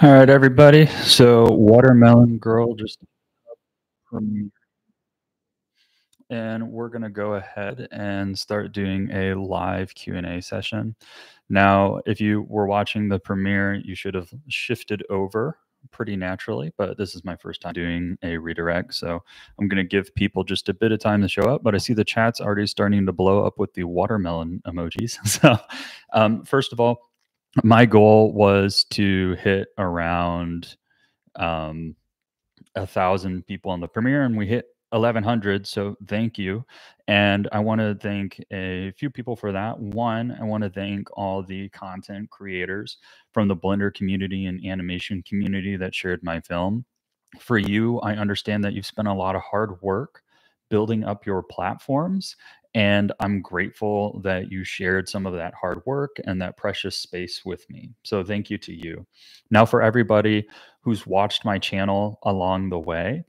All right, everybody. So Watermelon Girl just and we're going to go ahead and start doing a live Q&A session. Now, if you were watching the premiere, you should have shifted over pretty naturally, but this is my first time doing a redirect. So I'm going to give people just a bit of time to show up, but I see the chat's already starting to blow up with the watermelon emojis. So um, first of all, my goal was to hit around um, a thousand people on the premiere and we hit 1100 so thank you. And i want to thank a few people for that. One i want to thank all the content creators from the blender community and animation community that shared my film. For you i understand that you've spent a lot of hard work building up your platforms and i'm grateful that you shared some of that hard work and that precious space with me so thank you to you now for everybody who's watched my channel along the way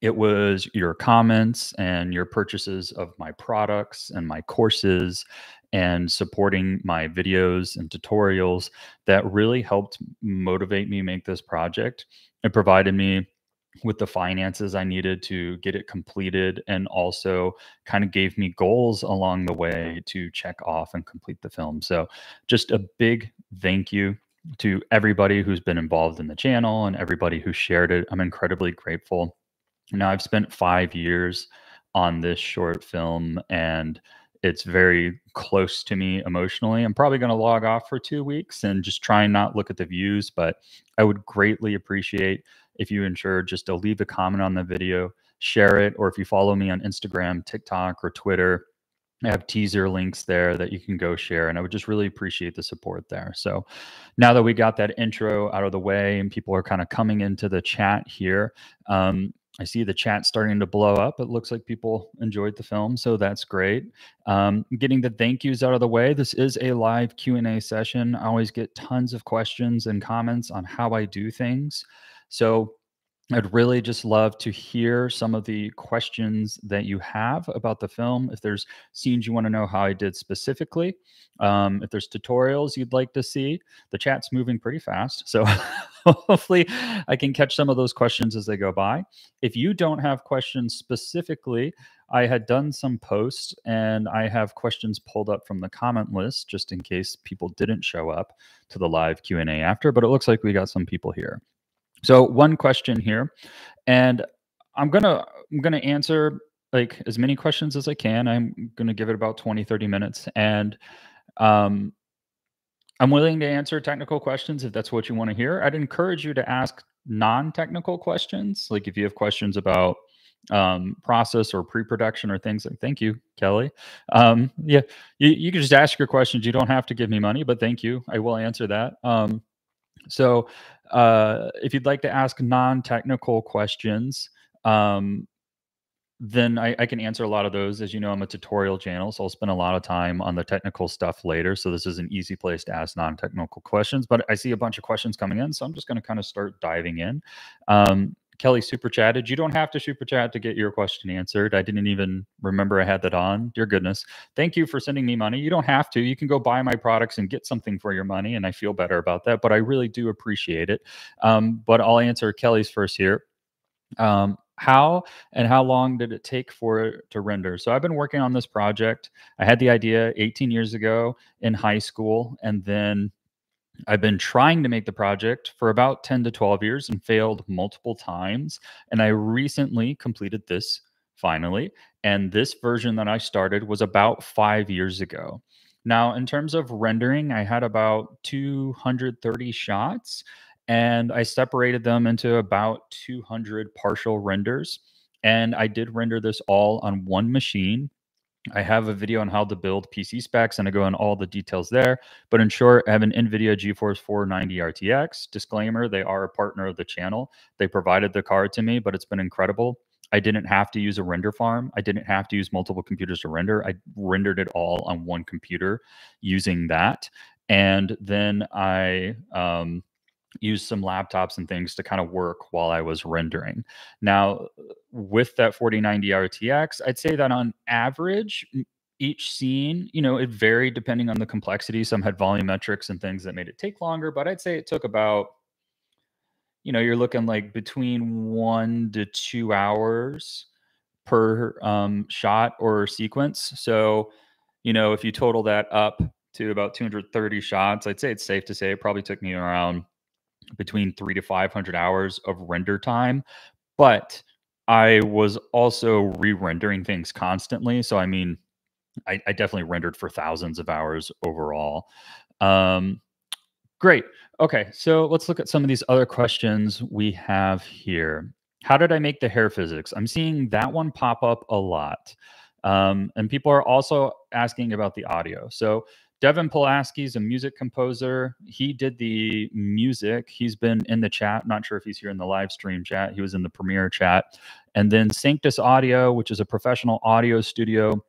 it was your comments and your purchases of my products and my courses and supporting my videos and tutorials that really helped motivate me make this project. It provided me with the finances I needed to get it completed and also kind of gave me goals along the way to check off and complete the film. So, just a big thank you to everybody who's been involved in the channel and everybody who shared it. I'm incredibly grateful. Now, I've spent five years on this short film and it's very close to me emotionally. I'm probably going to log off for two weeks and just try and not look at the views, but I would greatly appreciate if you ensure just leave a comment on the video, share it, or if you follow me on Instagram, TikTok, or Twitter, I have teaser links there that you can go share. And I would just really appreciate the support there. So now that we got that intro out of the way and people are kind of coming into the chat here, um, I see the chat starting to blow up. It looks like people enjoyed the film, so that's great. Um, getting the thank yous out of the way. This is a live Q and A session. I always get tons of questions and comments on how I do things. So I'd really just love to hear some of the questions that you have about the film. If there's scenes you want to know how I did specifically, um, if there's tutorials you'd like to see, the chat's moving pretty fast. So hopefully I can catch some of those questions as they go by. If you don't have questions specifically, I had done some posts and I have questions pulled up from the comment list just in case people didn't show up to the live Q&A after, but it looks like we got some people here. So one question here, and I'm gonna I'm gonna answer like as many questions as I can. I'm gonna give it about 20, 30 minutes. And um I'm willing to answer technical questions if that's what you want to hear. I'd encourage you to ask non-technical questions. Like if you have questions about um, process or pre-production or things like thank you kelly um, yeah you, you can just ask your questions you don't have to give me money but thank you i will answer that um, so uh, if you'd like to ask non-technical questions, um, then I, I, can answer a lot of those. As you know, I'm a tutorial channel, so I'll spend a lot of time on the technical stuff later. So this is an easy place to ask non-technical questions. But I see a bunch of questions coming in, so I'm just going to kind of start diving in. Um, Kelly super chatted. You don't have to super chat to get your question answered. I didn't even remember I had that on. Dear goodness. Thank you for sending me money. You don't have to. You can go buy my products and get something for your money. And I feel better about that. But I really do appreciate it. Um, but I'll answer Kelly's first here. Um, how and how long did it take for it to render? So I've been working on this project. I had the idea 18 years ago in high school. And then I've been trying to make the project for about 10 to 12 years and failed multiple times. And I recently completed this finally. And this version that I started was about five years ago. Now, in terms of rendering, I had about 230 shots and I separated them into about 200 partial renders. And I did render this all on one machine I have a video on how to build PC specs and I go in all the details there. But in short, I have an NVIDIA GeForce 490 RTX. Disclaimer, they are a partner of the channel. They provided the card to me, but it's been incredible. I didn't have to use a render farm. I didn't have to use multiple computers to render. I rendered it all on one computer using that. And then I um, used some laptops and things to kind of work while I was rendering. Now, with that 4090 RTX, I'd say that on average, each scene, you know, it varied depending on the complexity. Some had volumetrics and things that made it take longer, but I'd say it took about you know, you're looking like between one to two hours per um, shot or sequence. So, you know, if you total that up to about 230 shots, I'd say it's safe to say it probably took me around between three to 500 hours of render time. But I was also re rendering things constantly. So, I mean, I, I, definitely rendered for thousands of hours overall. Um, great. Okay. So, let's look at some of these other questions we have here. How did I make the hair physics? I'm seeing that one pop up a lot. Um, and people are also asking about the audio. So, Devin Pulaski is a music composer. He did the music. He's been in the chat. Not sure if he's here in the live stream chat. He was in the Premiere chat. And then Sanctus Audio, which is a professional audio studio,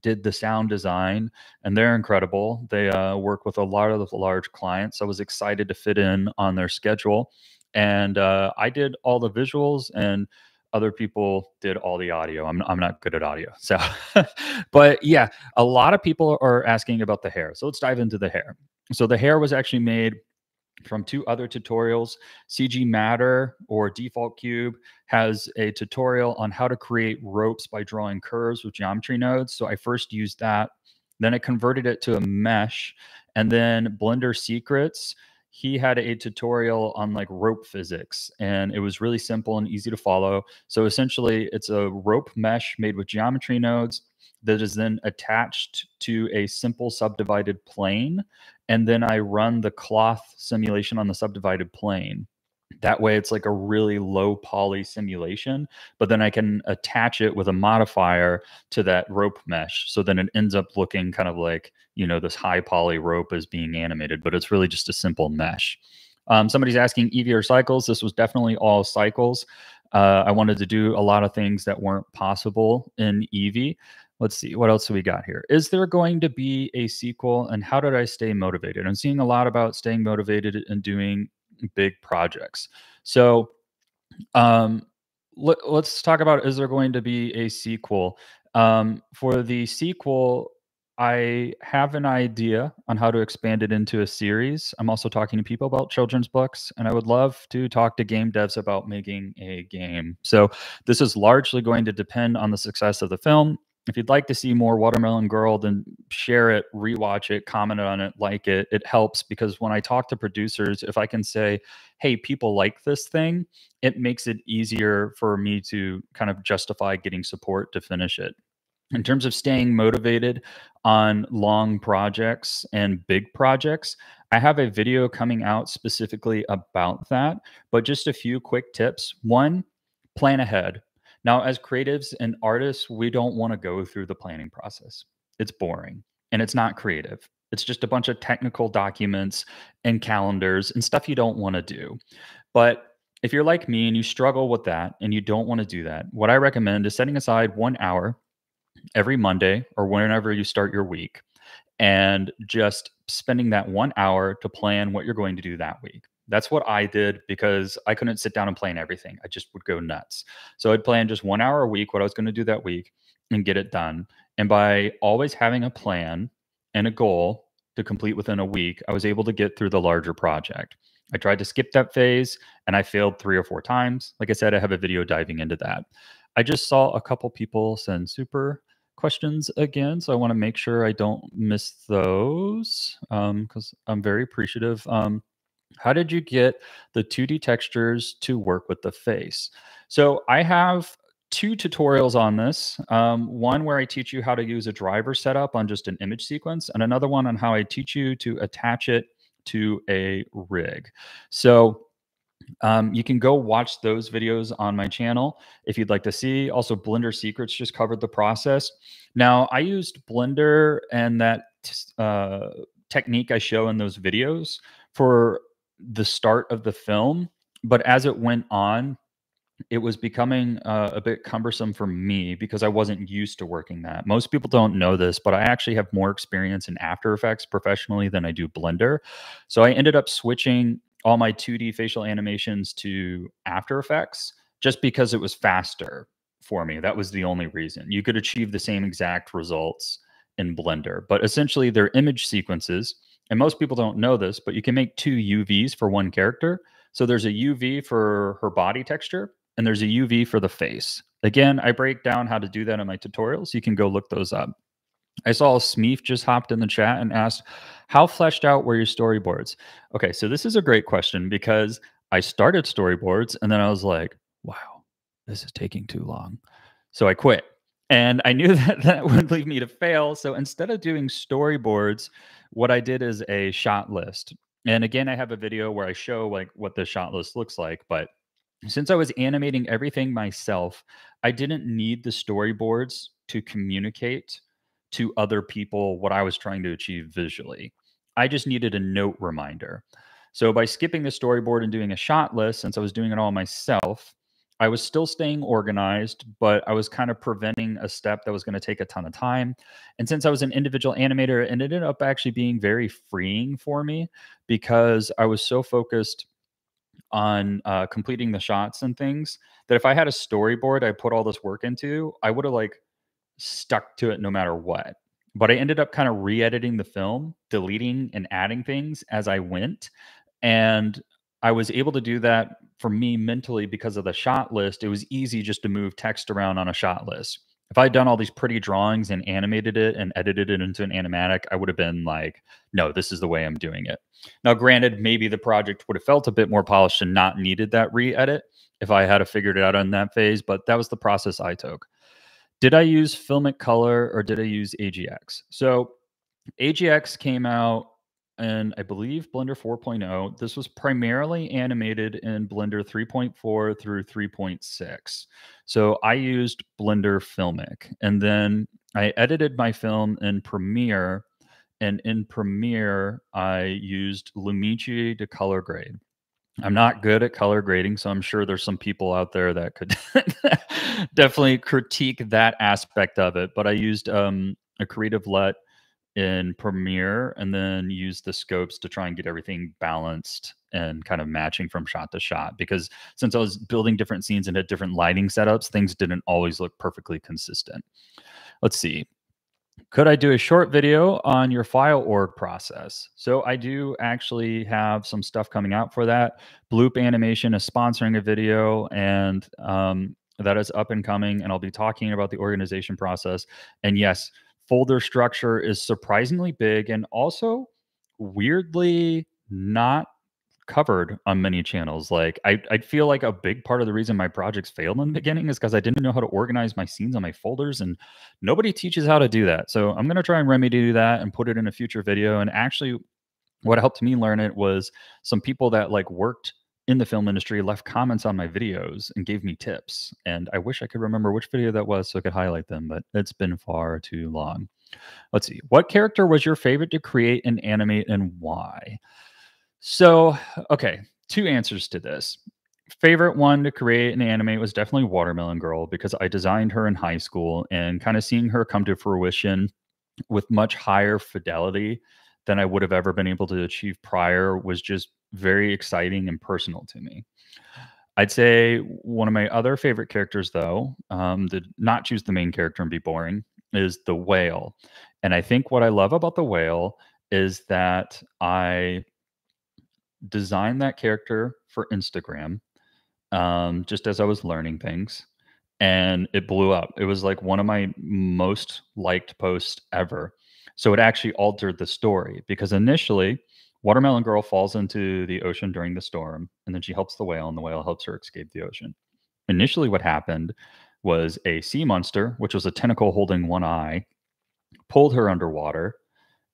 did the sound design, and they're incredible. They uh, work with a lot of the large clients. I was excited to fit in on their schedule. And uh, I did all the visuals and other people did all the audio. I'm, I'm not good at audio. So, but yeah, a lot of people are asking about the hair. So let's dive into the hair. So the hair was actually made from two other tutorials. CG Matter or Default Cube has a tutorial on how to create ropes by drawing curves with geometry nodes. So I first used that. Then I converted it to a mesh. And then Blender Secrets he had a tutorial on like rope physics and it was really simple and easy to follow. So essentially, it's a rope mesh made with geometry nodes that is then attached to a simple subdivided plane. And then I run the cloth simulation on the subdivided plane. That way, it's like a really low poly simulation, but then I can attach it with a modifier to that rope mesh. So then it ends up looking kind of like, you know, this high poly rope is being animated, but it's really just a simple mesh. Um, somebody's asking Eevee or cycles. This was definitely all cycles. Uh, I wanted to do a lot of things that weren't possible in Eevee. Let's see, what else we got here? Is there going to be a sequel and how did I stay motivated? I'm seeing a lot about staying motivated and doing big projects. So um, let, us talk about is there going to be a sequel? Um, for the sequel, I have an idea on how to expand it into a series. I'm also talking to people about children's books, and I would love to talk to game devs about making a game. So, this is largely going to depend on the success of the film if you'd like to see more Watermelon Girl, then share it, rewatch it, comment on it, like it. It helps because when I talk to producers, if I can say, hey, people like this thing, it makes it easier for me to kind of justify getting support to finish it. In terms of staying motivated on long projects and big projects, I have a video coming out specifically about that, but just a few quick tips. One, plan ahead now, as creatives and artists, we don't want to go through the planning process. It's boring and it's not creative. It's just a bunch of technical documents and calendars and stuff you don't want to do. But if you're like me and you struggle with that and you don't want to do that, what I recommend is setting aside one hour every Monday or whenever you start your week and just spending that one hour to plan what you're going to do that week. That's what I did because I couldn't sit down and plan everything. I just would go nuts. So I'd plan just one hour a week, what I was going to do that week, and get it done. And by always having a plan and a goal to complete within a week, I was able to get through the larger project. I tried to skip that phase and I failed three or four times. Like I said, I have a video diving into that. I just saw a couple people send super questions again. So I want to make sure I don't miss those because um, I'm very appreciative. Um, how did you get the 2D textures to work with the face? So I have two tutorials on this. Um, one where I teach you how to use a driver setup on just an image sequence, and another one on how I teach you to attach it to a rig. So um, you can go watch those videos on my channel if you'd like to see. Also, Blender Secrets just covered the process. Now, I used Blender and that uh, technique I show in those videos for the start of the film, but as it went on, it was becoming uh, a bit cumbersome for me because I wasn't used to working that. Most people don't know this, but I actually have more experience in After Effects professionally than I do Blender. So I ended up switching all my 2D facial animations to After Effects just because it was faster for me. That was the only reason. You could achieve the same exact results in Blender, but essentially they're image sequences and most people don't know this, but you can make two UVs for one character. So there's a UV for her body texture and there's a UV for the face. Again, I break down how to do that in my tutorials. You can go look those up. I saw Smeef just hopped in the chat and asked, How fleshed out were your storyboards? Okay, so this is a great question because I started storyboards and then I was like, Wow, this is taking too long. So I quit. And I knew that that would leave me to fail. So instead of doing storyboards, what I did is a shot list. And again, I have a video where I show like what the shot list looks like. But since I was animating everything myself, I didn't need the storyboards to communicate to other people what I was trying to achieve visually. I just needed a note reminder. So by skipping the storyboard and doing a shot list, since I was doing it all myself, I was still staying organized, but I was kind of preventing a step that was going to take a ton of time. And since I was an individual animator, it ended up actually being very freeing for me because I was so focused on uh, completing the shots and things that if I had a storyboard I put all this work into, I would have like stuck to it no matter what. But I ended up kind of re editing the film, deleting and adding things as I went. And I was able to do that for me mentally because of the shot list. It was easy just to move text around on a shot list. If I'd done all these pretty drawings and animated it and edited it into an animatic, I would have been like, no, this is the way I'm doing it. Now, granted, maybe the project would have felt a bit more polished and not needed that re edit if I had figured it out on that phase, but that was the process I took. Did I use Filmic Color or did I use AGX? So AGX came out in, I believe, Blender 4.0. This was primarily animated in Blender 3.4 through 3.6. So I used Blender Filmic. And then I edited my film in Premiere. And in Premiere, I used Lumetri to color grade. I'm not good at color grading, so I'm sure there's some people out there that could definitely critique that aspect of it. But I used um, a creative LUT in Premiere and then use the scopes to try and get everything balanced and kind of matching from shot to shot. Because since I was building different scenes and had different lighting setups, things didn't always look perfectly consistent. Let's see. Could I do a short video on your file org process? So I do actually have some stuff coming out for that. Bloop Animation is sponsoring a video and um, that is up and coming. And I'll be talking about the organization process. And yes, folder structure is surprisingly big and also weirdly not covered on many channels. Like I, I feel like a big part of the reason my projects failed in the beginning is because I didn't know how to organize my scenes on my folders and nobody teaches how to do that. So I'm going to try and remedy that and put it in a future video. And actually what helped me learn it was some people that like worked in the film industry left comments on my videos and gave me tips. And I wish I could remember which video that was so I could highlight them, but it's been far too long. Let's see. What character was your favorite to create and animate and why? So, okay, two answers to this. Favorite one to create and animate was definitely Watermelon Girl because I designed her in high school and kind of seeing her come to fruition with much higher fidelity than I would have ever been able to achieve prior was just very exciting and personal to me. I'd say one of my other favorite characters, though, um, did not choose the main character and be boring, is the whale. And I think what I love about the whale is that I designed that character for Instagram um, just as I was learning things. And it blew up. It was like one of my most liked posts ever. So it actually altered the story because initially, Watermelon Girl falls into the ocean during the storm, and then she helps the whale, and the whale helps her escape the ocean. Initially, what happened was a sea monster, which was a tentacle holding one eye, pulled her underwater,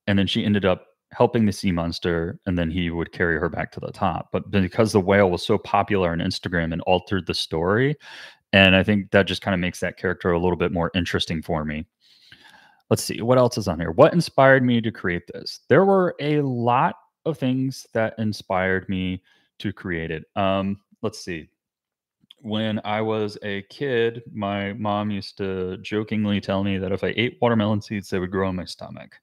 and then she ended up helping the sea monster and then he would carry her back to the top but because the whale was so popular on instagram and altered the story and i think that just kind of makes that character a little bit more interesting for me let's see what else is on here? What inspired me to create this? There were a lot of things that inspired me to create it. Um let's see. When I was a kid, my mom used to jokingly tell me that if I ate watermelon seeds, they would grow in my stomach.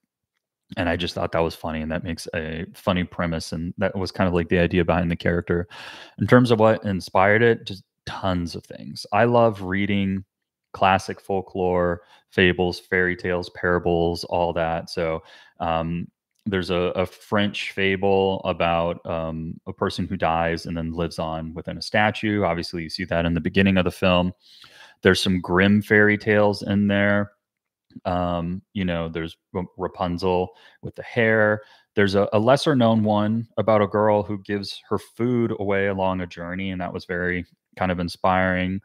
And I just thought that was funny, and that makes a funny premise, and that was kind of like the idea behind the character. In terms of what inspired it, just tons of things. I love reading classic folklore, fables, fairy tales, parables, all that. So um, there's a, a French fable about um, a person who dies and then lives on within a statue. Obviously, you see that in the beginning of the film. There's some Grimm fairy tales in there. Um, you know, there's Rapunzel with the hair. There's a, a lesser known one about a girl who gives her food away along a journey, and that was very kind of inspiring.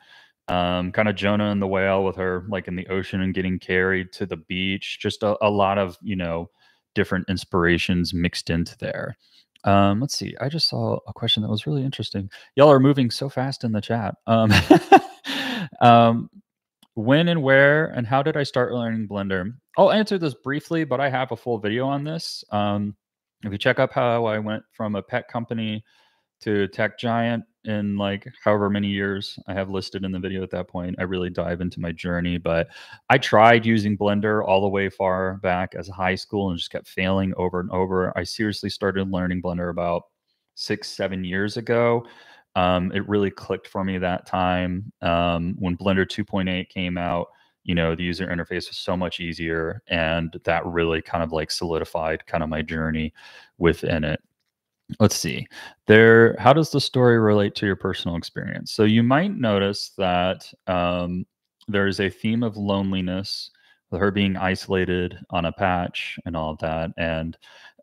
Um, kind of Jonah and the whale with her like in the ocean and getting carried to the beach. Just a, a lot of, you know, different inspirations mixed into there. Um, let's see. I just saw a question that was really interesting. Y'all are moving so fast in the chat. Um, um, when and where and how did I start learning Blender? I'll answer this briefly, but I have a full video on this. Um, if you check up how I went from a pet company to tech giant in like however many years I have listed in the video at that point. I really dive into my journey, but I tried using Blender all the way far back as a high school and just kept failing over and over. I seriously started learning Blender about six, seven years ago. Um, it really clicked for me that time. Um, when Blender 2.8 came out, you know, the user interface was so much easier. And that really kind of like solidified kind of my journey within it let's see. There how does the story relate to your personal experience? So you might notice that um, there's a theme of loneliness with her being isolated on a patch and all of that and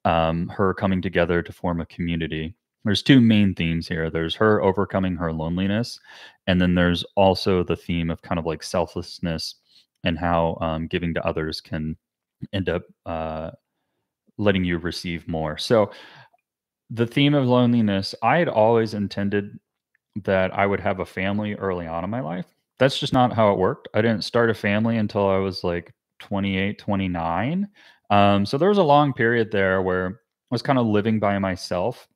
um, her coming together to form a community. There's two main themes here. There's her overcoming her loneliness and then there's also the theme of kind of like selflessness and how um, giving to others can end up uh, letting you receive more. So the theme of loneliness, I had always intended that I would have a family early on in my life. That's just not how it worked. I didn't start a family until I was like 28, 29. Um, so there was a long period there where I was kind of living by myself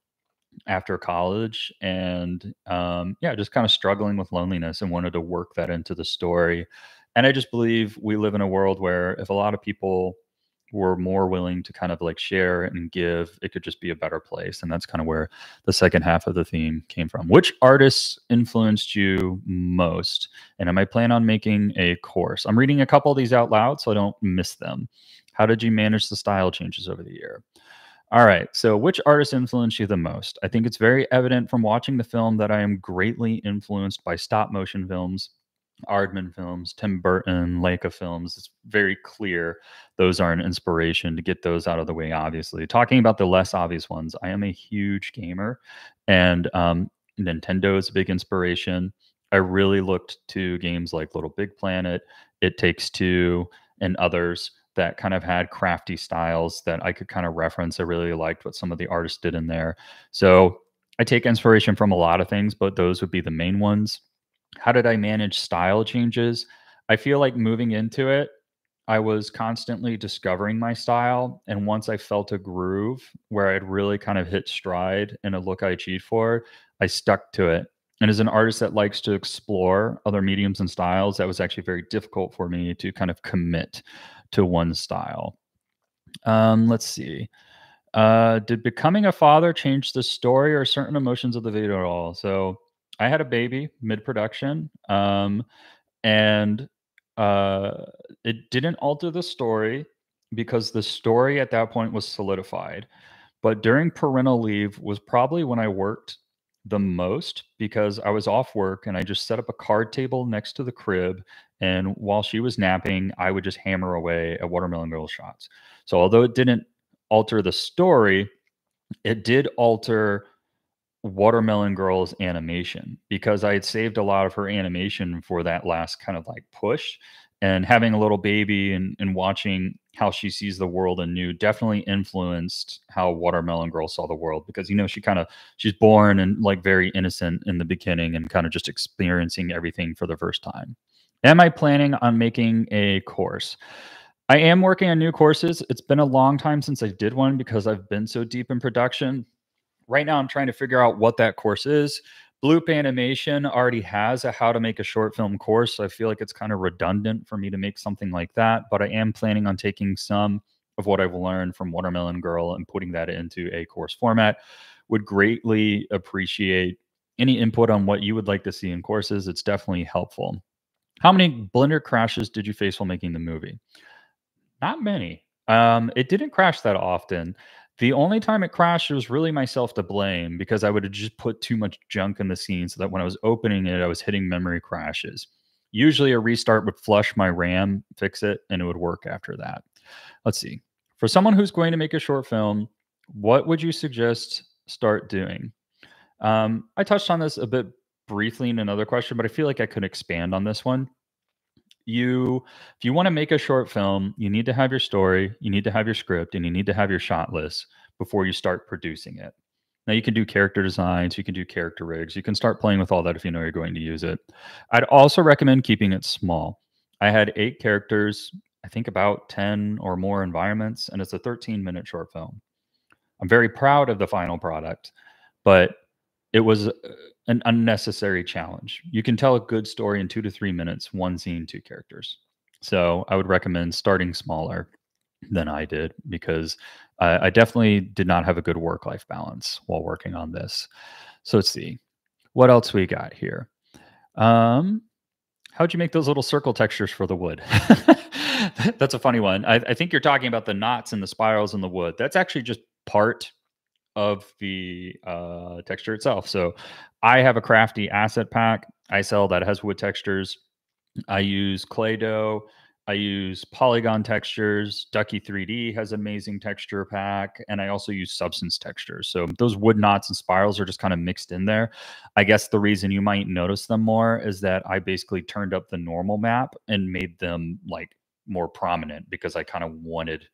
after college and um, yeah, just kind of struggling with loneliness and wanted to work that into the story. And I just believe we live in a world where if a lot of people were more willing to kind of like share and give, it could just be a better place. And that's kind of where the second half of the theme came from. Which artists influenced you most? And am I planning on making a course? I'm reading a couple of these out loud so I don't miss them. How did you manage the style changes over the year? All right. So, which artist influenced you the most? I think it's very evident from watching the film that I am greatly influenced by stop motion films Aardman films, Tim Burton, Laika films. It's very clear those are an inspiration to get those out of the way, obviously. Talking about the less obvious ones, I am a huge gamer and um, Nintendo is a big inspiration. I really looked to games like Little Big Planet, It Takes Two, and others that kind of had crafty styles that I could kind of reference. I really liked what some of the artists did in there. So I take inspiration from a lot of things, but those would be the main ones how did I manage style changes? I feel like moving into it, I was constantly discovering my style. And once I felt a groove where I'd really kind of hit stride in a look I achieved for, I stuck to it. And as an artist that likes to explore other mediums and styles, that was actually very difficult for me to kind of commit to one style. Um, let's see. Uh, did becoming a father change the story or certain emotions of the video at all? So I had a baby mid production, um, and uh, it didn't alter the story because the story at that point was solidified. But during parental leave was probably when I worked the most because I was off work and I just set up a card table next to the crib. And while she was napping, I would just hammer away at Watermelon Girl shots. So although it didn't alter the story, it did alter Watermelon Girl's animation because I had saved a lot of her animation for that last kind of like push. And having a little baby and, and watching how she sees the world anew definitely influenced how Watermelon Girl saw the world because, you know, she kind of, she's born and like very innocent in the beginning and kind of just experiencing everything for the first time. Am I planning on making a course? I am working on new courses. It's been a long time since I did one because I've been so deep in production right now I'm trying to figure out what that course is. Bloop Animation already has a how to make a short film course. So I feel like it's kind of redundant for me to make something like that. But I am planning on taking some of what I've learned from Watermelon Girl and putting that into a course format. Would greatly appreciate any input on what you would like to see in courses. It's definitely helpful. How many Blender crashes did you face while making the movie? Not many. Um, it didn't crash that often. The only time it crashed, was really myself to blame because I would have just put too much junk in the scene so that when I was opening it, I was hitting memory crashes. Usually a restart would flush my RAM, fix it, and it would work after that. Let's see. For someone who's going to make a short film, what would you suggest start doing? Um, I touched on this a bit briefly in another question, but I feel like I could expand on this one. You, if you want to make a short film, you need to have your story, you need to have your script, and you need to have your shot list before you start producing it. Now you can do character designs, you can do character rigs, you can start playing with all that if you know you're going to use it. I'd also recommend keeping it small. I had eight characters, I think about 10 or more environments, and it's a 13 minute short film. I'm very proud of the final product, but it was uh, an unnecessary challenge. You can tell a good story in two to three minutes, one scene, two characters. So I would recommend starting smaller than I did because I, definitely did not have a good work life balance while working on this. So let's see what else we got here. Um, how'd you make those little circle textures for the wood? That's a funny one. I, I think you're talking about the knots and the spirals in the wood. That's actually just part of the uh, texture itself. So I have a crafty asset pack I sell that has wood textures. I use clay dough. I use Poliigon textures. Ducky 3D has amazing texture pack, and I also use substance textures. So those wood knots and spirals are just kind of mixed in there. I guess the reason you might notice them more is that I basically turned up the normal map and made them like more prominent because I kind of wanted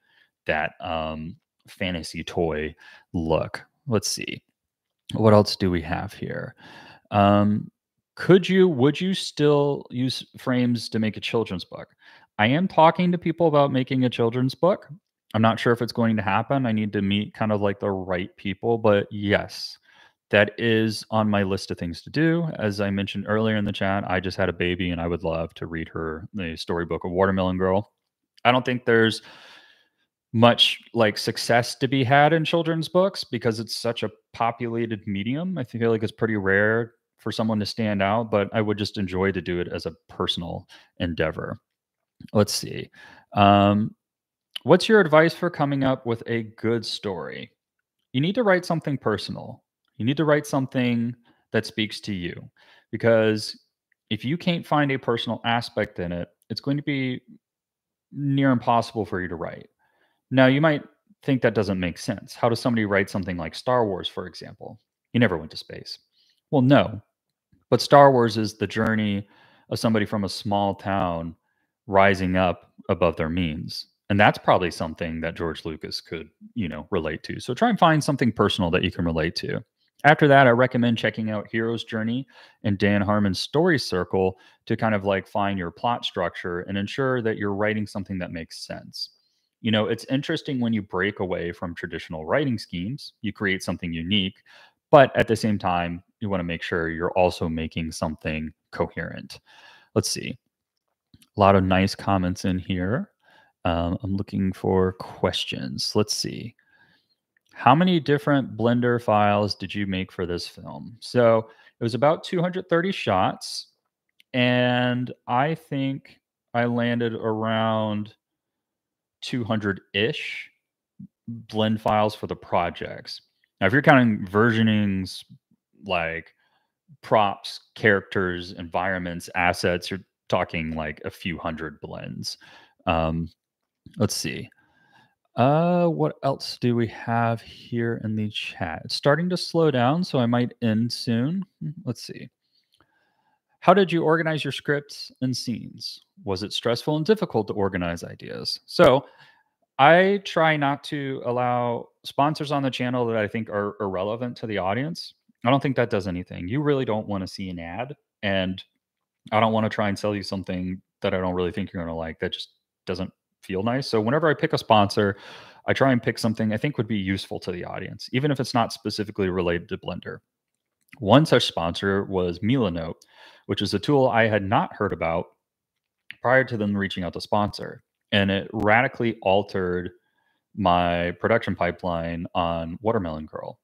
that um, fantasy toy look. Let's see. What else do we have here? Um, could you, would you still use frames to make a children's book? I am talking to people about making a children's book. I'm not sure if it's going to happen. I need to meet kind of like the right people, but yes, that is on my list of things to do. As I mentioned earlier in the chat, I just had a baby and I would love to read her the storybook of Watermelon Girl. I don't think there's much like success to be had in children's books because it's such a populated medium. I feel like it's pretty rare for someone to stand out, but I would just enjoy to do it as a personal endeavor. Let's see. Um, what's your advice for coming up with a good story? You need to write something personal. You need to write something that speaks to you because if you can't find a personal aspect in it, it's going to be near impossible for you to write. Now, you might think that doesn't make sense. How does somebody write something like Star Wars, for example? He never went to space. Well, no. But Star Wars is the journey of somebody from a small town rising up above their means. And that's probably something that George Lucas could, you know, relate to. So try and find something personal that you can relate to. After that, I recommend checking out Hero's Journey and Dan Harmon's Story Circle to kind of like find your plot structure and ensure that you're writing something that makes sense you know, it's interesting when you break away from traditional writing schemes, you create something unique, but at the same time, you want to make sure you're also making something coherent. Let's see. A lot of nice comments in here. Um, I'm looking for questions. Let's see. How many different Blender files did you make for this film? So it was about 230 shots. And I think I landed around 200 ish blend files for the projects. Now, if you're counting versionings like props, characters, environments, assets, you're talking like a few hundred blends. Um, let's see. Uh, what else do we have here in the chat? It's starting to slow down, so I might end soon. Hmm, let's see. How did you organize your scripts and scenes? Was it stressful and difficult to organize ideas? So I try not to allow sponsors on the channel that I think are irrelevant to the audience. I don't think that does anything. You really don't want to see an ad. And I don't want to try and sell you something that I don't really think you're going to like that just doesn't feel nice. So whenever I pick a sponsor, I try and pick something I think would be useful to the audience, even if it's not specifically related to Blender. One such sponsor was Milanote, which is a tool I had not heard about prior to them reaching out to sponsor. And it radically altered my production pipeline on Watermelon Girl.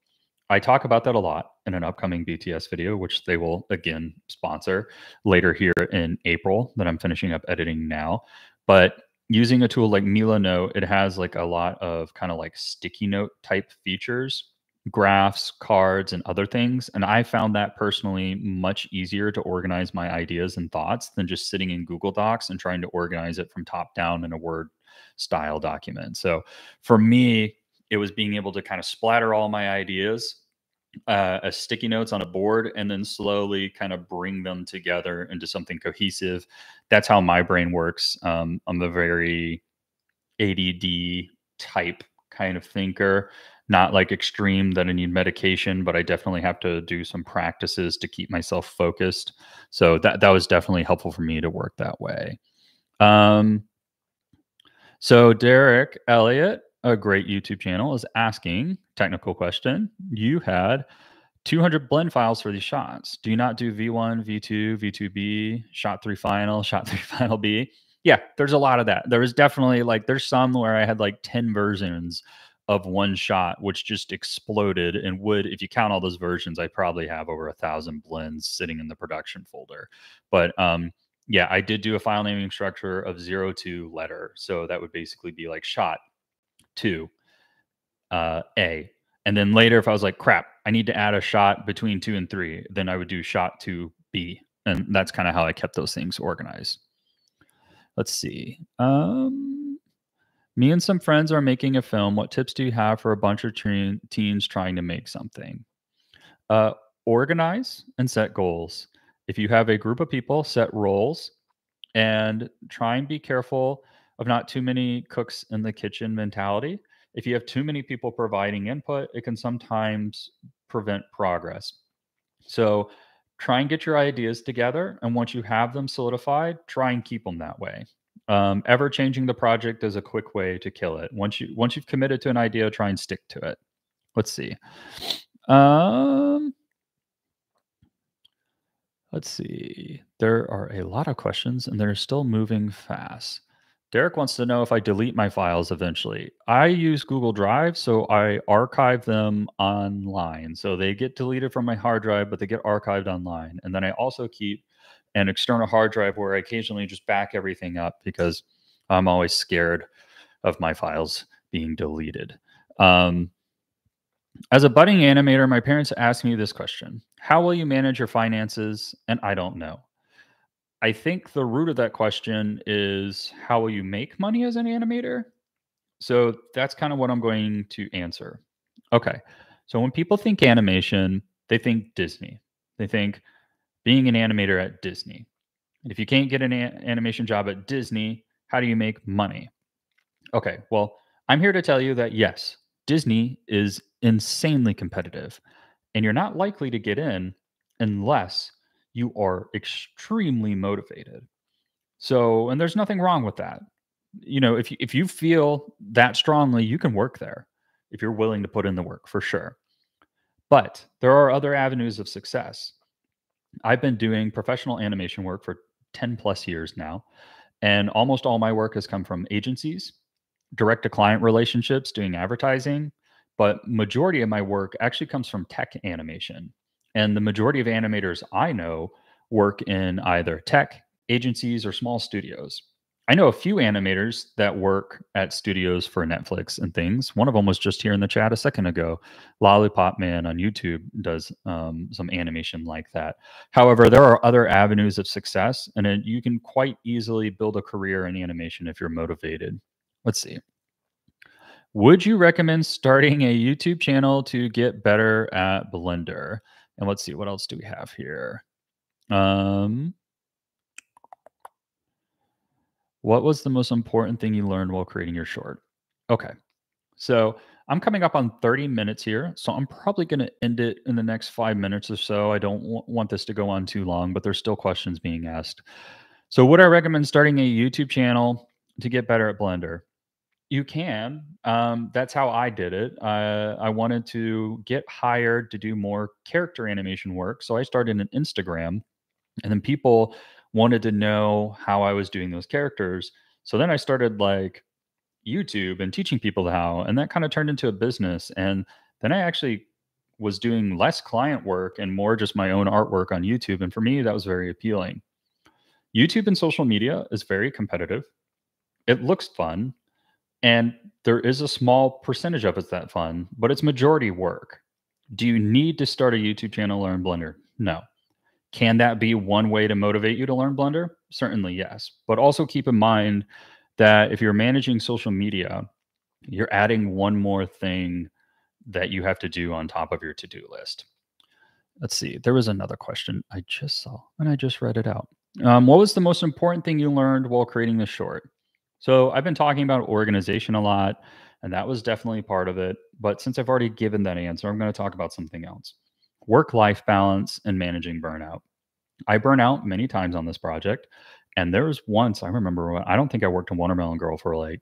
I talk about that a lot in an upcoming BTS video, which they will again sponsor later here in April that I'm finishing up editing now. But using a tool like Milanote, it has like a lot of kind of like sticky note type features, graphs, cards, and other things. And I found that personally much easier to organize my ideas and thoughts than just sitting in Google Docs and trying to organize it from top down in a Word style document. So for me, it was being able to kind of splatter all my ideas uh, as sticky notes on a board and then slowly kind of bring them together into something cohesive. That's how my brain works. Um, I'm a very ADD type kind of thinker, not like extreme that I need medication, but I definitely have to do some practices to keep myself focused. So that that was definitely helpful for me to work that way. Um, so Derek Elliott a great YouTube channel, is asking technical question. You had 200 blend files for these shots. Do you not do V1, V2, V2B, shot three final, shot three final B? Yeah, there's a lot of that. There was definitely like, there's some where I had like 10 versions of one shot, which just exploded and would, if you count all those versions, I probably have over a thousand blends sitting in the production folder. But um, yeah, I did do a file naming structure of zero to letter. So that would basically be like shot two, uh, A. And then later, if I was like, crap, I need to add a shot between two and three, then I would do shot two B. And that's kind of how I kept those things organized. Let's see. Um, me and some friends are making a film. What tips do you have for a bunch of teens trying to make something? Uh, organize and set goals. If you have a group of people, set roles and try and be careful of not too many cooks in the kitchen mentality. If you have too many people providing input, it can sometimes prevent progress. So try and get your ideas together. And once you have them solidified, try and keep them that way. Um, ever changing the project is a quick way to kill it. Once you once you've committed to an idea, try and stick to it. Let's see. Um, let's see. There are a lot of questions, and they're still moving fast. Derek wants to know if I delete my files eventually. I use Google Drive, so I archive them online. So they get deleted from my hard drive, but they get archived online. And then I also keep an external hard drive where I occasionally just back everything up because I'm always scared of my files being deleted. Um, as a budding animator, my parents asked me this question How will you manage your finances? And I don't know. I think the root of that question is how will you make money as an animator? So that's kind of what I'm going to answer. Okay. So when people think animation, they think Disney. They think being an animator at Disney. And if you can't get an a- animation job at Disney, how do you make money? Okay. Well, I'm here to tell you that yes, Disney is insanely competitive, and you're not likely to get in unless you are extremely motivated. So, and there's nothing wrong with that. You know, if you, if you feel that strongly, you can work there if you're willing to put in the work for sure. But there are other avenues of success. I've been doing professional animation work for 10 plus years now, and almost all my work has come from agencies, direct to client relationships, doing advertising, but majority of my work actually comes from tech animation and the majority of animators I know work in either tech, agencies, or small studios. I know a few animators that work at studios for Netflix and things. One of them was just here in the chat a second ago. Lollipop Man on YouTube does um, some animation like that. However, there are other avenues of success, and it, you can quite easily build a career in animation if you're motivated. Let's see. Would you recommend starting a YouTube channel to get better at Blender? And let's see, what else do we have here? Um, what was the most important thing you learned while creating your short? Okay. So I'm coming up on 30 minutes here. So I'm probably going to end it in the next five minutes or so. I don't want this to go on too long, but there's still questions being asked. So, would I recommend starting a YouTube channel to get better at Blender? You can. Um, that's how I did it. Uh, I wanted to get hired to do more character animation work. So I started an Instagram, and then people wanted to know how I was doing those characters. So then I started like YouTube and teaching people how, and that kind of turned into a business. And then I actually was doing less client work and more just my own artwork on YouTube. And for me, that was very appealing. YouTube and social media is very competitive it looks fun and there is a small percentage of it that fun, but it's majority work. Do you need to start a YouTube channel to learn Blender? No. Can that be one way to motivate you to learn Blender? Certainly, yes. But also keep in mind that if you're managing social media, you're adding one more thing that you have to do on top of your to do list. Let's see. There was another question I just saw and I just read it out. Um, what was the most important thing you learned while creating the short? So I've been talking about organization a lot, and that was definitely part of it. But since I've already given that answer, I'm going to talk about something else work life balance and managing burnout. I burn out many times on this project. And there was once I remember I don't think I worked on Watermelon Girl for like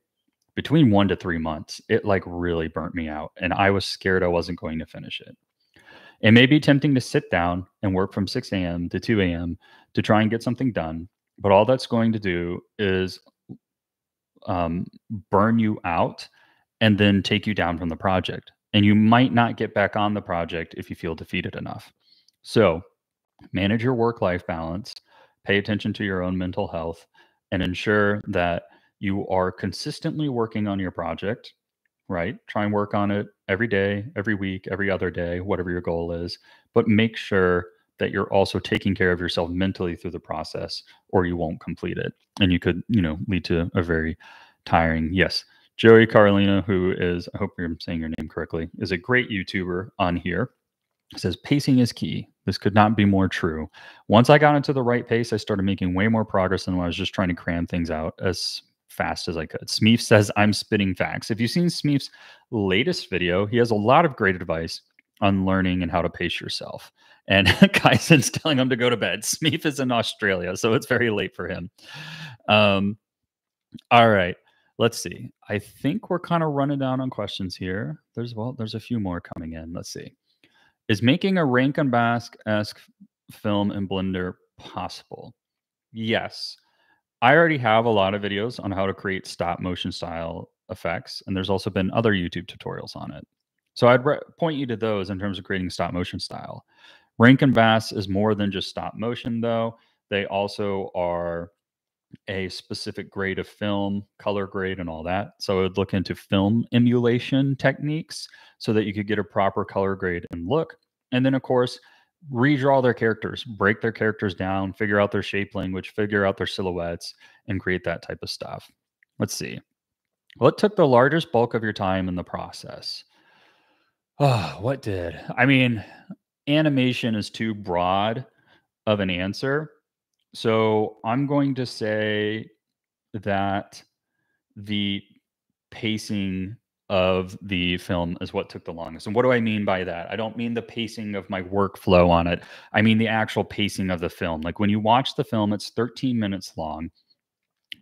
between one to three months. It like really burnt me out. And I was scared I wasn't going to finish it. It may be tempting to sit down and work from 6 a.m. to 2 a.m. to try and get something done. But all that's going to do is um, burn you out and then take you down from the project. And you might not get back on the project if you feel defeated enough. So manage your work life balance, pay attention to your own mental health, and ensure that you are consistently working on your project, right? Try and work on it every day, every week, every other day, whatever your goal is, but make sure that you're also taking care of yourself mentally through the process or you won't complete it and you could you know lead to a very tiring yes Joey Carlino who is i hope i'm saying your name correctly is a great youtuber on here. Says pacing is key. This could not be more true. Once i got into the right pace i started making way more progress than when i was just trying to cram things out as fast as i could. Smeef says i'm spitting facts. If you've seen smeef's latest video he has a lot of great advice on learning and how to pace yourself. And Kaizen's telling him to go to bed. Smeef is in Australia, so it's very late for him. Um, all right, let's see. I think we're kind of running down on questions here. There's well, there's a few more coming in. Let's see. Is making a Rankin Bass esque film in Blender possible? Yes. I already have a lot of videos on how to create stop motion style effects, and there's also been other YouTube tutorials on it. So I'd point you to those in terms of creating stop motion style. Rankin Bass is more than just stop motion, though. They also are a specific grade of film, color grade, and all that. So I would look into film emulation techniques so that you could get a proper color grade and look. And then, of course, redraw their characters, break their characters down, figure out their shape language, figure out their silhouettes, and create that type of stuff. Let's see. What took the largest bulk of your time in the process? Oh, what did? I mean, animation is too broad of an answer. So I'm going to say that the pacing of the film is what took the longest. And what do I mean by that? I don't mean the pacing of my workflow on it. I mean the actual pacing of the film. Like when you watch the film, it's 13 minutes long.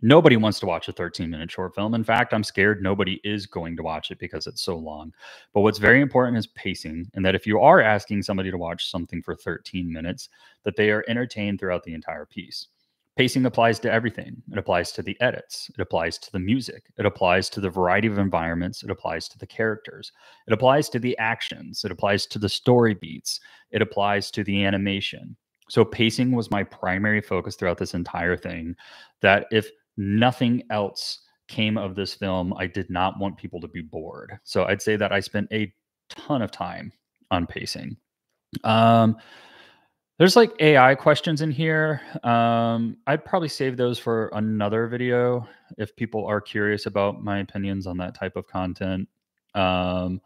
Nobody wants to watch a 13 minute short film. In fact, I'm scared nobody is going to watch it because it's so long. But what's very important is pacing, and that if you are asking somebody to watch something for 13 minutes, that they are entertained throughout the entire piece. Pacing applies to everything. It applies to the edits. It applies to the music. It applies to the variety of environments. It applies to the characters. It applies to the actions. It applies to the story beats. It applies to the animation. So pacing was my primary focus throughout this entire thing. That if nothing else came of this film. I did not want people to be bored. So I'd say that I spent a ton of time on pacing. Um, there's like AI questions in here. Um, I'd probably save those for another video if people are curious about my opinions on that type of content. Um,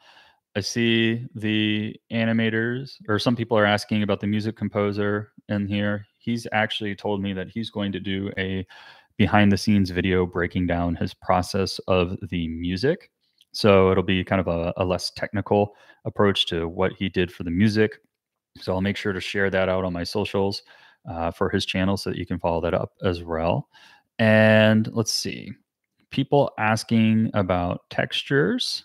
I see the animators, or some people are asking about the music composer in here. He's actually told me that he's going to do a behind the scenes video breaking down his process of the music. So it'll be kind of a, a, less technical approach to what he did for the music. So I'll make sure to share that out on my socials uh, for his channel so that you can follow that up as well. And let's see, people asking about textures.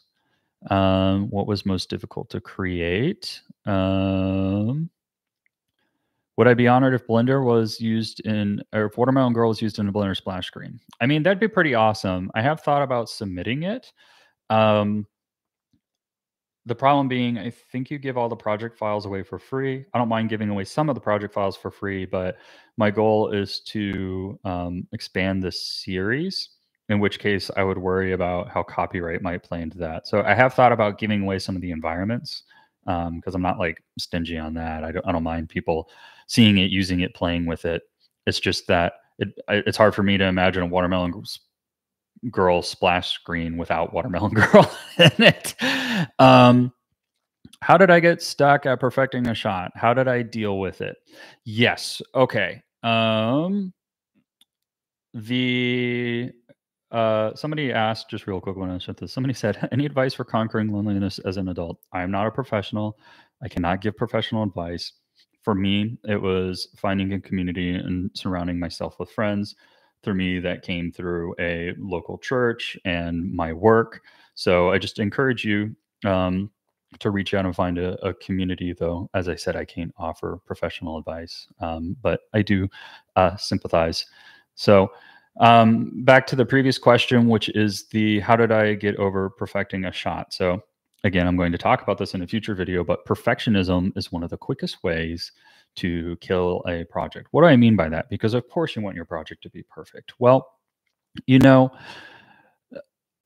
Um, what was most difficult to create? Um, would I be honored if Blender was used in, or if Watermelon Girl was used in a Blender splash screen? I mean, that'd be pretty awesome. I have thought about submitting it. Um, the problem being, I think you give all the project files away for free. I don't mind giving away some of the project files for free, but my goal is to um, expand this series in which case I would worry about how copyright might play into that. So I have thought about giving away some of the environments because um, I'm not like stingy on that. I don't, I don't mind people seeing it, using it, playing with it. It's just that it, it's hard for me to imagine a watermelon girl splash screen without watermelon girl in it. Um, how did I get stuck at perfecting a shot? How did I deal with it? Yes. Okay. Um, the uh, somebody asked just real quick when I sent this. Somebody said, "Any advice for conquering loneliness as an adult?" I am not a professional. I cannot give professional advice. For me, it was finding a community and surrounding myself with friends. Through me, that came through a local church and my work. So I just encourage you um, to reach out and find a, a, community. Though, as I said, I can't offer professional advice, um, but I do uh, sympathize. So um, back to the previous question, which is the how did I get over perfecting a shot? So again, I'm going to talk about this in a future video, but perfectionism is one of the quickest ways to kill a project. What do I mean by that? Because of course you want your project to be perfect. Well, you know,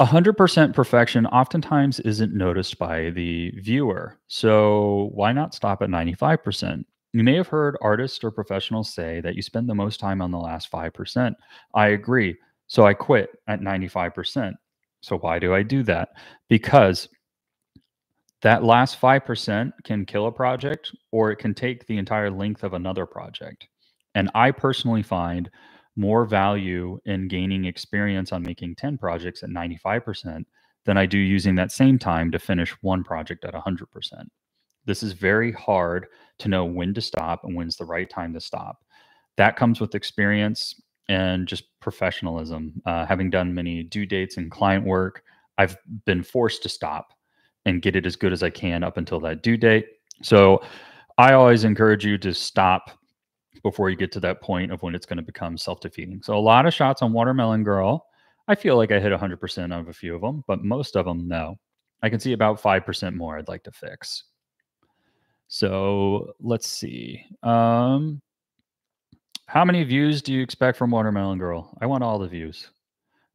100% perfection oftentimes isn't noticed by the viewer. So why not stop at 95%? You may have heard artists or professionals say that you spend the most time on the last 5%. I agree. So I quit at 95%. So why do I do that? Because that last 5% can kill a project or it can take the entire length of another project. And I personally find more value in gaining experience on making 10 projects at 95% than I do using that same time to finish one project at 100%. This is very hard to know when to stop and when's the right time to stop. That comes with experience and just professionalism. Uh, having done many due dates and client work, I've been forced to stop and get it as good as I can up until that due date. So I always encourage you to stop before you get to that point of when it's going to become self defeating. So a lot of shots on Watermelon Girl. I feel like I hit 100% of a few of them, but most of them, no. I can see about 5% more I'd like to fix. So let's see. Um, how many views do you expect from Watermelon Girl? I want all the views.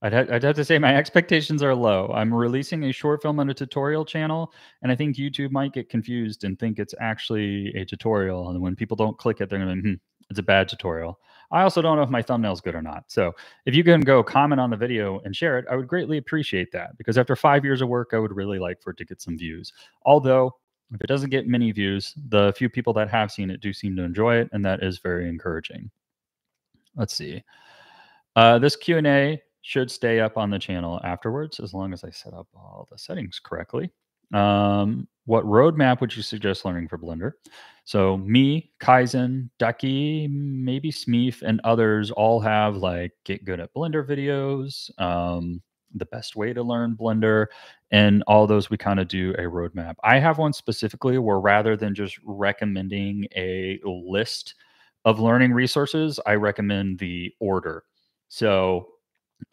I'd, ha- I'd have to say my expectations are low. I'm releasing a short film on a tutorial channel, and I think YouTube might get confused and think it's actually a tutorial. And when people don't click it, they're going to, hmm, it's a bad tutorial. I also don't know if my thumbnail's good or not. So if you can go comment on the video and share it, I would greatly appreciate that because after five years of work, I would really like for it to get some views. Although if it doesn't get many views, the few people that have seen it do seem to enjoy it, and that is very encouraging. Let's see. Uh, this Q&A should stay up on the channel afterwards, as long as I set up all the settings correctly. Um, what roadmap would you suggest learning for Blender? So me, Kaizen, Ducky, maybe Smeef, and others all have like get good at Blender videos, um, the best way to learn Blender, and all those we kind of do a roadmap. I have one specifically where rather than just recommending a list of learning resources, I recommend the order. So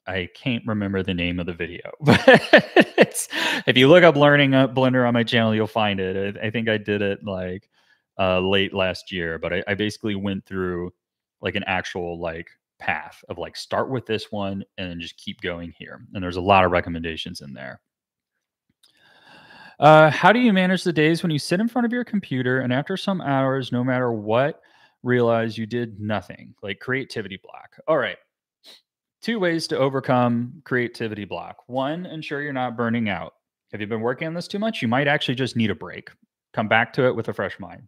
I can't remember the name of the video, but if you look up learning Blender on my channel, you'll find it. I, I think I did it like uh, late last year, but I, I basically went through like an actual like path of like start with this one and then just keep going here. And there's a lot of recommendations in there. Uh, how do you manage the days when you sit in front of your computer and after some hours, no matter what, realize you did nothing, like creativity block? All right. Two ways to overcome creativity block. One, ensure you're not burning out. Have you been working on this too much? You might actually just need a break. Come back to it with a fresh mind.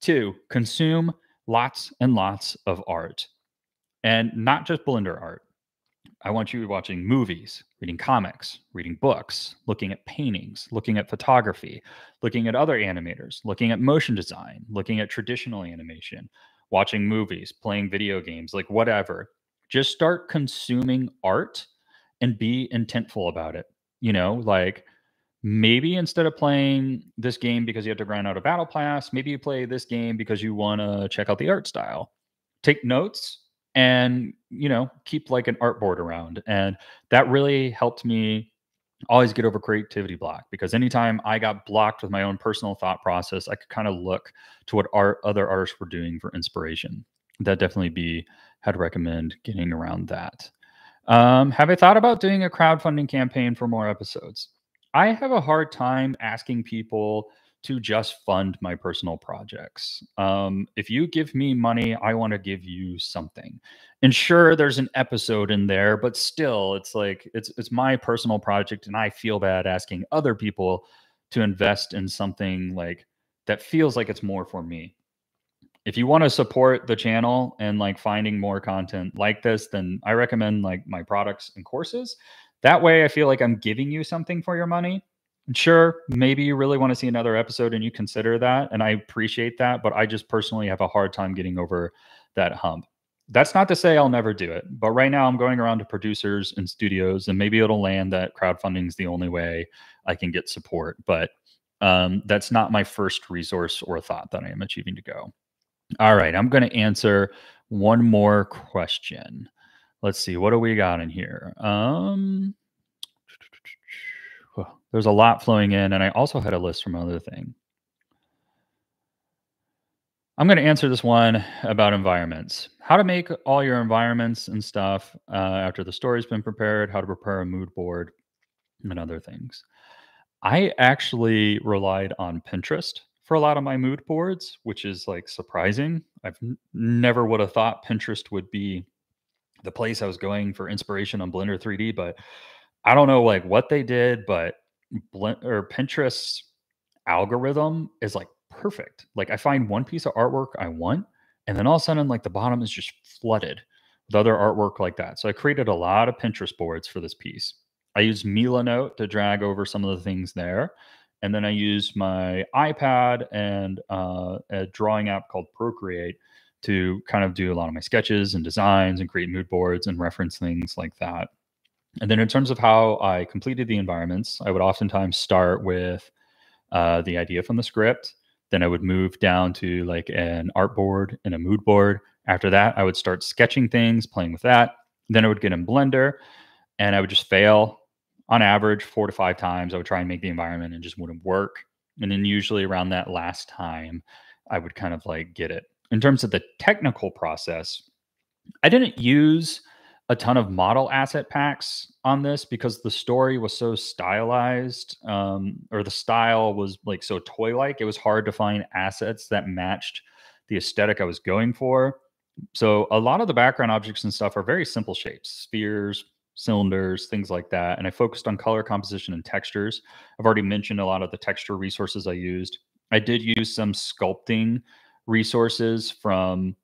Two, consume lots and lots of art and not just Blender art. I want you watching movies, reading comics, reading books, looking at paintings, looking at photography, looking at other animators, looking at motion design, looking at traditional animation, watching movies, playing video games, like whatever. Just start consuming art and be intentful about it. You know, like maybe instead of playing this game because you have to grind out a battle pass, maybe you play this game because you want to check out the art style. Take notes, and you know keep like an artboard around and that really helped me always get over creativity block because anytime i got blocked with my own personal thought process i could kind of look to what art other artists were doing for inspiration that definitely be to recommend getting around that Um, have I thought about doing a crowdfunding campaign for more episodes? I have a hard time asking people to just fund my personal projects. Um, if you give me money, I want to give you something. And sure, there's an episode in there, but still, it's like it's it's my personal project, and I feel bad asking other people to invest in something like that feels like it's more for me. If you want to support the channel and like finding more content like this, then I recommend like my products and courses. That way, I feel like I'm giving you something for your money sure maybe you really want to see another episode and you consider that and i appreciate that but i just personally have a hard time getting over that hump. That's not to say i'll never do it but right now i'm going around to producers and studios and maybe it'll land that crowdfunding is the only way i can get support but um, that's not my first resource or thought that i am achieving to go. All right i'm going to answer one more question. Let's see what do we got in here? Um there's a lot flowing in, and I also had a list from another thing. I'm going to answer this one about environments. How to make all your environments and stuff uh, after the story's been prepared, how to prepare a mood board, and other things. I actually relied on Pinterest for a lot of my mood boards, which is like surprising. I've never would have thought Pinterest would be the place I was going for inspiration on Blender 3D, but I don't know like what they did, but Blend or Pinterest's algorithm is like perfect. Like I find one piece of artwork I want, and then all of a sudden, like the bottom is just flooded with other artwork like that. So I created a lot of Pinterest boards for this piece. I used Milanote to drag over some of the things there. And then I used my iPad and uh, a drawing app called Procreate to kind of do a lot of my sketches and designs and create mood boards and reference things like that. And then in terms of how I completed the environments, I would oftentimes start with uh, the idea from the script. Then I would move down to like an art board and a mood board. After that, I would start sketching things, playing with that. Then I would get in Blender and I would just fail on average four to five times. I would try and make the environment and just wouldn't work. And then usually around that last time, I would kind of like get it. In terms of the technical process, I didn't use a ton of model asset packs on this because the story was so stylized um, or the style was like so toy like it was hard to find assets that matched the aesthetic i was going for. So a lot of the background objects and stuff are very simple shapes spheres cylinders things like that and i focused on color composition and textures. I've already mentioned a lot of the texture resources i used. I did use some sculpting resources from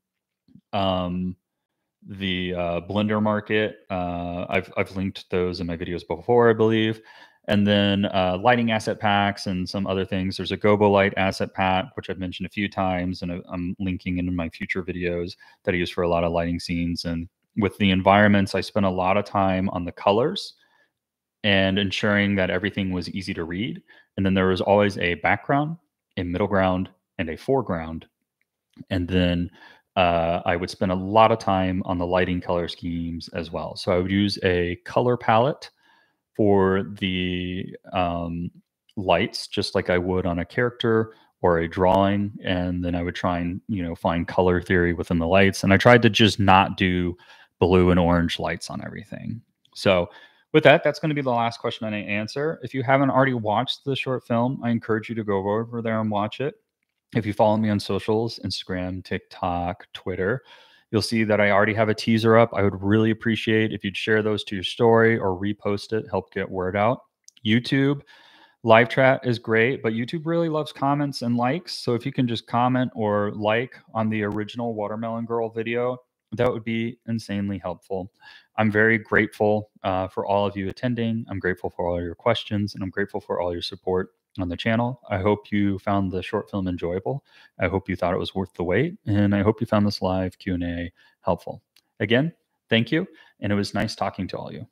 um, the uh, Blender market. Uh, I've I've linked those in my videos before, I believe. And then uh, lighting asset packs and some other things. There's a Gobo Light asset pack, which I've mentioned a few times, and I'm linking in my future videos that I use for a lot of lighting scenes. And with the environments, I spent a lot of time on the colors and ensuring that everything was easy to read. And then there was always a background, a middle ground, and a foreground. And then uh, I would spend a lot of time on the lighting color schemes as well. So I would use a color palette for the um, lights, just like I would on a character or a drawing, and then I would try and you know find color theory within the lights. And I tried to just not do blue and orange lights on everything. So with that, that's going to be the last question I answer. If you haven't already watched the short film, I encourage you to go over there and watch it if you follow me on socials Instagram, TikTok, Twitter, you'll see that I already have a teaser up. I would really appreciate if you'd share those to your story or repost it, help get word out. YouTube, live chat is great, but YouTube really loves comments and likes. So if you can just comment or like on the original Watermelon Girl video, that would be insanely helpful. I'm very grateful uh, for all of you attending. I'm grateful for all your questions and I'm grateful for all your support on the channel. I hope you found the short film enjoyable. I hope you thought it was worth the wait, and I hope you found this live Q&A helpful. Again, thank you, and it was nice talking to all you.